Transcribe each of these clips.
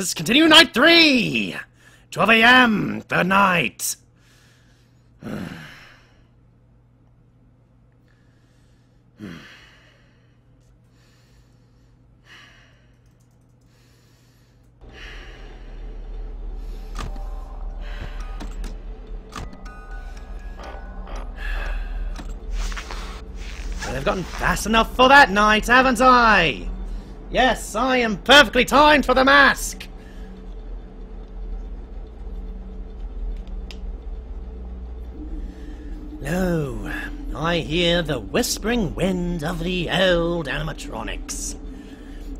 because continue night three! 12 a.m. the night. I've gotten fast enough for that night, haven't I? Yes, I am perfectly timed for the mask! Lo, I hear the whispering wind of the old animatronics.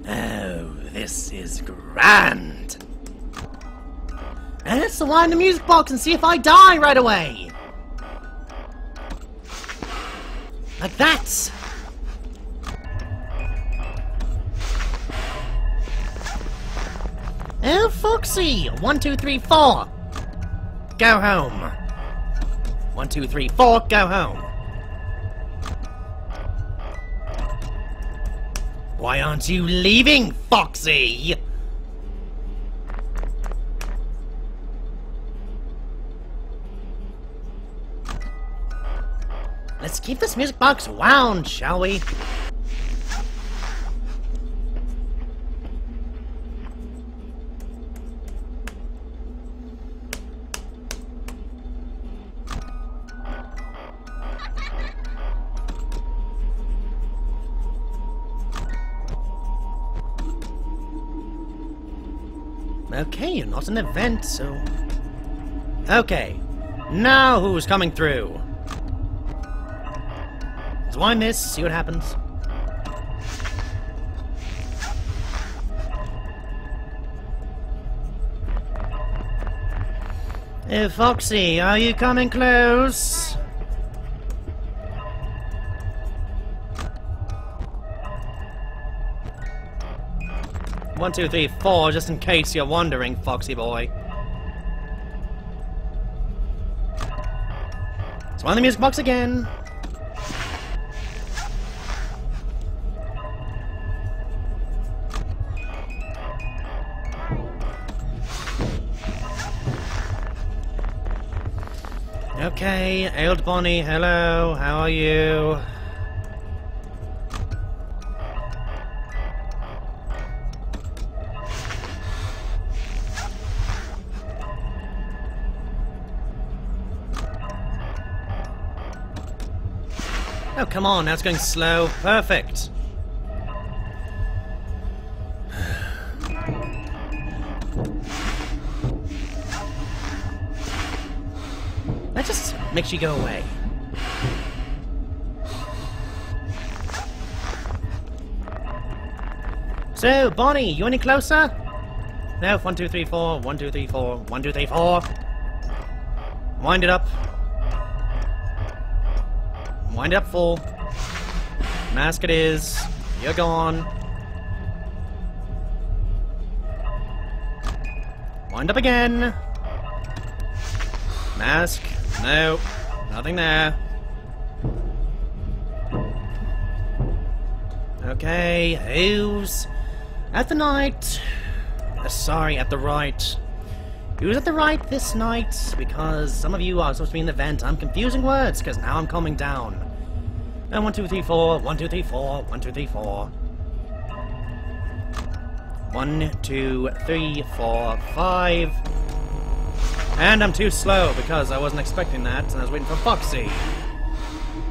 Oh, this is grand! And let's wind the music box and see if I die right away! Like that! Oh, Foxy! One, two, three, four! Go home! One, two, three, four, go home! Why aren't you leaving, Foxy? Let's keep this music box wound, shall we? Okay, you're not an event, so... Okay, now who's coming through? Let's wind this, see what happens. Hey, Foxy, are you coming close? One, two, three, four, just in case you're wondering, Foxy boy. Let's wind the music box again. Okay, old Bonnie, hello, how are you? Come on, now it's going slow. Perfect. That just makes you go away. So, Bonnie, you any closer? No, one, two, three, four, one, two, three, four, one, two, three, four. Wind it up. Wind up full. Mask it is. You're gone. Wind up again. Mask. No. Nothing there. Okay, who's at the night? Uh, sorry, at the right. Who's at the right this night? Because some of you are supposed to be in the vent. I'm confusing words, because now I'm coming down. And one, two, three, four. One, two, three, four. One, two, three, four. One, two, three, four, five. And I'm too slow because I wasn't expecting that, and I was waiting for Foxy.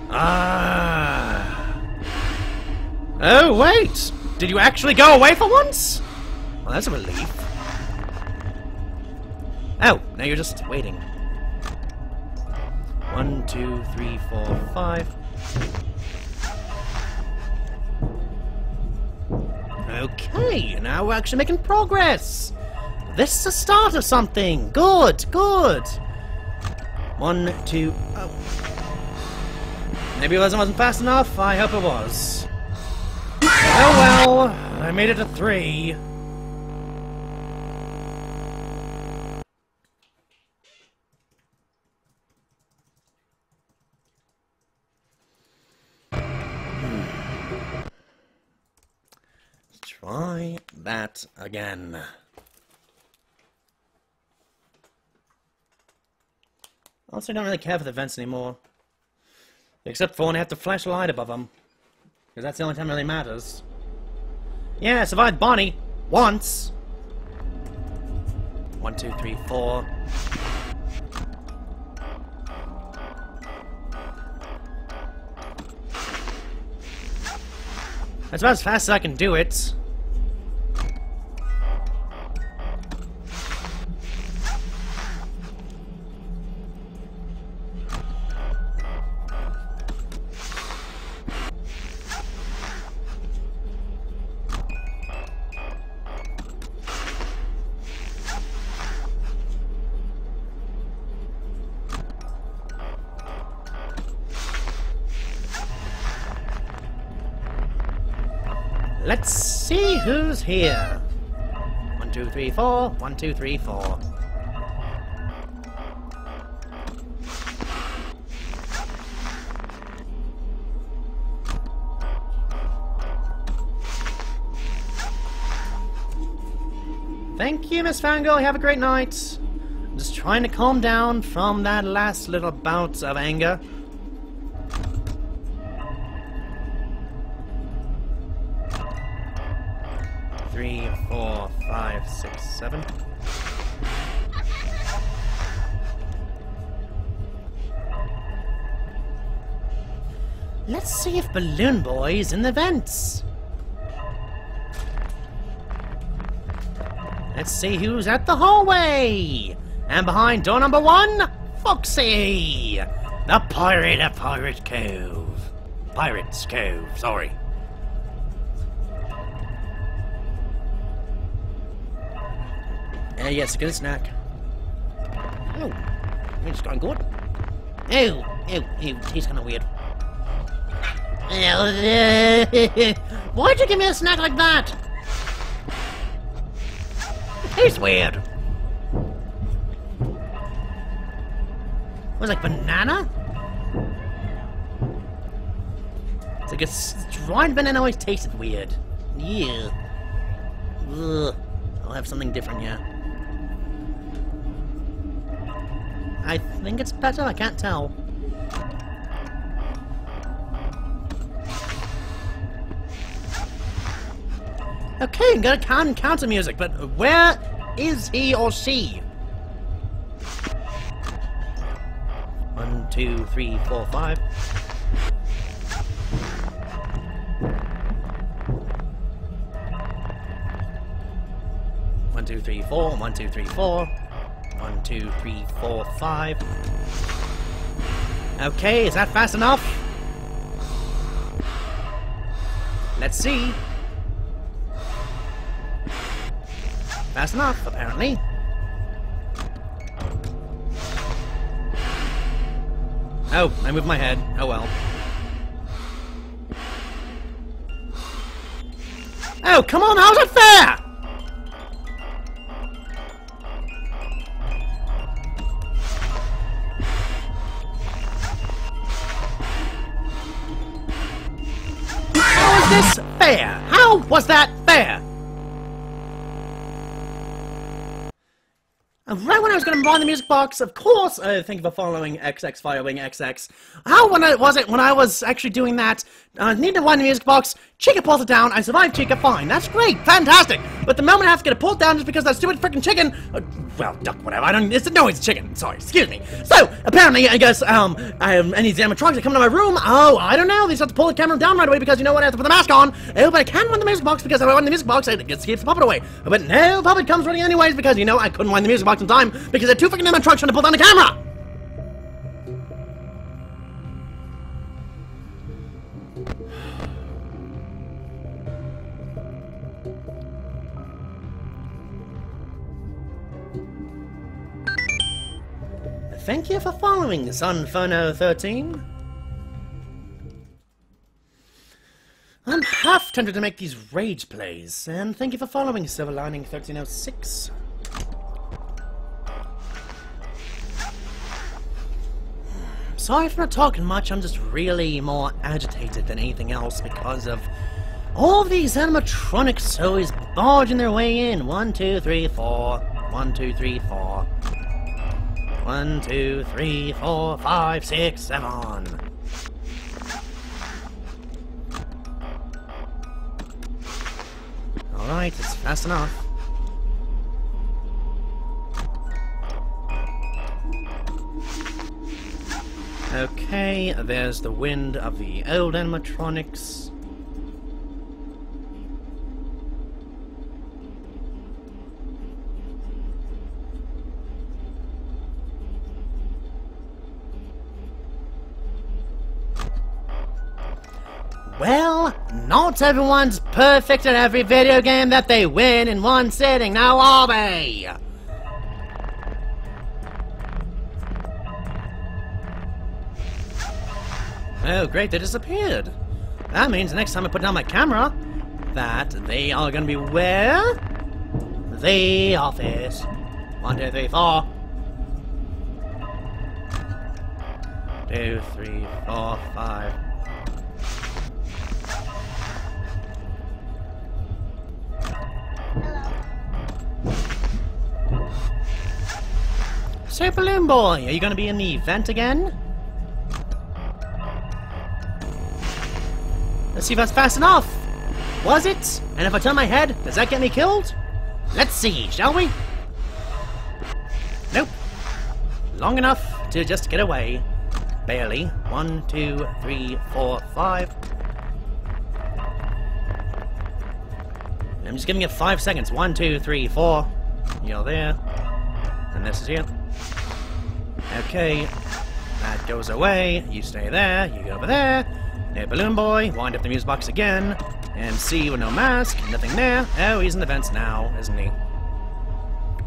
Ah. Oh, wait! Did you actually go away for once? Well, that's a relief. Oh, now you're just waiting. One, two, three, four, five. Okay, now we're actually making progress. This is the start of something. Good, good. One, two, oh. Maybe it wasn't fast enough. I hope it was. Oh well, I made it to three. Try that again. Also, I don't really care for the vents anymore. Except for when I have to flash a light above them. Because that's the only time it really matters. Yeah, survived Bonnie. Once. One, two, three, four. That's about as fast as I can do it. Let's see who's here. One, two, three, four. One, two, three, four. Thank you, Miss Fangirl. Have a great night. I'm just trying to calm down from that last little bout of anger. Three, four, five, six, seven. Let's see if Balloon Boy is in the vents. Let's see who's at the hallway. And behind door number one, Foxy, the pirate of Pirate Cove. Pirates Cove, sorry. Uh, yes, a good snack. Oh, it's going good. Ew, ew, ew, tastes kind of weird. Why'd you give me a snack like that? He's weird. Was like banana? It's like a dried banana always tasted weird. Yeah. Ugh. I'll have something different, yeah. I think it's better, I can't tell. Okay, got a count counter music, but where is he or she? One, two, three, four, five. One, two, three, four. One, two, three, four. One, two, three, four, five. Okay, is that fast enough? Let's see. Fast enough, apparently. Oh, I moved my head. Oh well. Oh, come on, how's it fair? Was that fair? Right when I was going to buy the music box, of course, uh, thank you for following XX following XX. How when I, was it when I was actually doing that? Uh, need to wind the music box. Chica pulls it down. I survived Chica. Fine, that's great, fantastic. But the moment I have to get it pulled down just because that stupid freaking chicken, uh, well, duck, whatever. I don't. It's no, it's chicken. Sorry, excuse me. So apparently, I guess um, I have any animatronics that come to my room. Oh, I don't know. They just have to pull the camera down right away because you know what? I have to put the mask on. Oh, but I can wind the music box because if I wind the music box, it gets the puppet away. But no, puppet comes running anyways because you know I couldn't wind the music box in time because there are two freaking animatronics trying to pull down the camera. Thank you for following Sunferno 13. I'm half tempted to make these rage plays, and thank you for following Silver Lining 1306. Sorry for not talking much, I'm just really more agitated than anything else because of all these animatronics always barging their way in. One, two, three, four. One, two, three, four. One, two, three, four, five, six, seven. Alright, it's fast enough. Okay, there's the wind of the old animatronics. Everyone's perfect at every video game that they win in one sitting, now are they? Oh, great, they disappeared. That means next time I put down my camera, that they are gonna be where? The office. One, two, three, four. Two, three, four, five. So, Balloon Boy, are you going to be in the event again? Let's see if that's fast enough. Was it? And if I turn my head, does that get me killed? Let's see, shall we? Nope. Long enough to just get away. Barely. One, two, three, four, five. I'm just giving it five seconds. One, two, three, four. You're there. And this is here. Okay. That goes away. You stay there. You go over there. Hey, Balloon Boy. Wind up the music box again. And see with no mask. Nothing there. Oh, he's in the vents now, isn't he?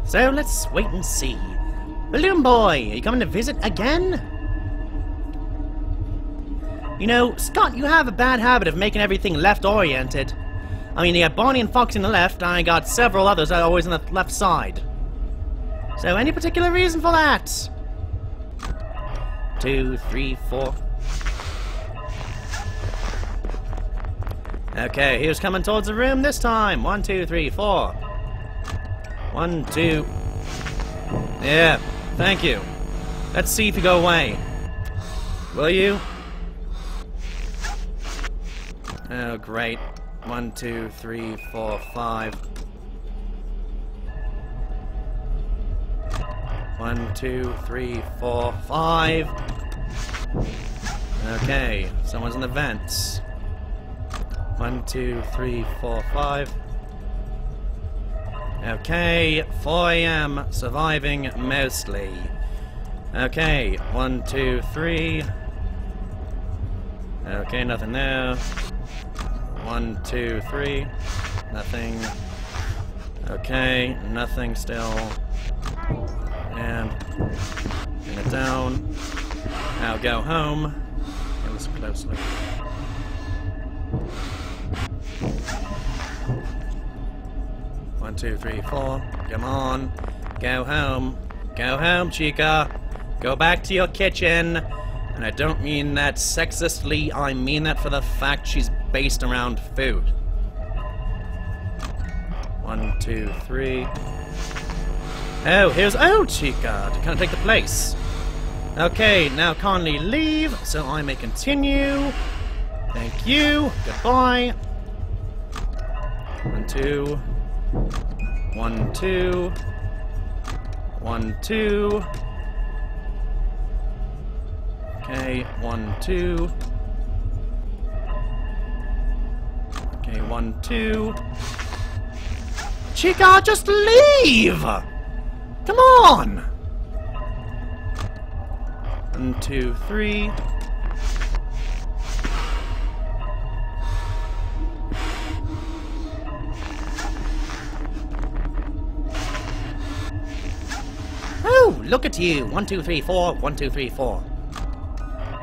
So let's wait and see. Balloon Boy, are you coming to visit again? You know, Scott, you have a bad habit of making everything left-oriented. I mean, you got Barney and Fox on the left, and I got several others that are always on the left side. So, any particular reason for that? Two, three, four. Okay, he was coming towards the room this time. One, two, three, four. One, two. Yeah, thank you. Let's see if you go away. Will you? Oh, great. One, two, three, four, five. One, two, three, four, five. Okay, someone's in the vents. One, two, three, four, five. Okay, 4 a.m. Surviving mostly. Okay, one, two, three. Okay, nothing there. One, two, three. Nothing. Okay, nothing still. And bring it down. Now go home. Listen closely. One, two, three, four. Come on. Go home. Go home, Chica. Go back to your kitchen. And I don't mean that sexistly, I mean that for the fact she's based around food. One, two, three. Oh, here's Oh Chica to kind of take the place. Okay, now Conley leave, so I may continue. Thank you. Goodbye. One, two. One, two. One, two. Okay, one, two. Okay, one, two. Chica, just leave! Come on! One, two, three. Oh, look at you! One, two, three, four. One, two, three, four.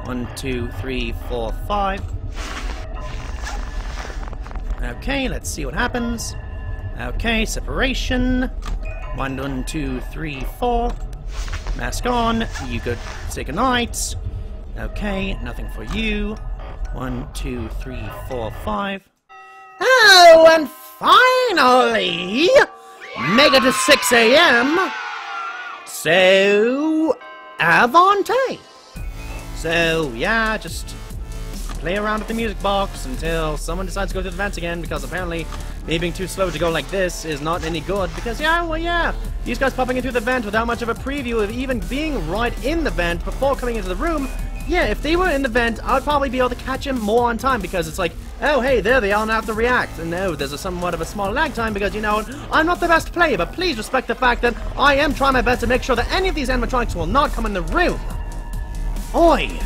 One, two, three, four, five. Okay, let's see what happens. Okay, separation. One, one, two, three, four. Mask on. You go say goodnight. Okay, nothing for you. One, two, three, four, five. Oh, and finally! Mega to 6 a.m. So, Avante! So, yeah, just play around with the music box until someone decides to go through the vents again, because apparently me being too slow to go like this is not any good, because yeah, well yeah, these guys popping into the vent without much of a preview of even being right in the vent before coming into the room, yeah, if they were in the vent, I'd probably be able to catch him more on time, because it's like, oh hey, there they are, I have to react, and no, there's a somewhat of a small lag time, because you know, I'm not the best player, but please respect the fact that I am trying my best to make sure that any of these animatronics will not come in the room. Oi!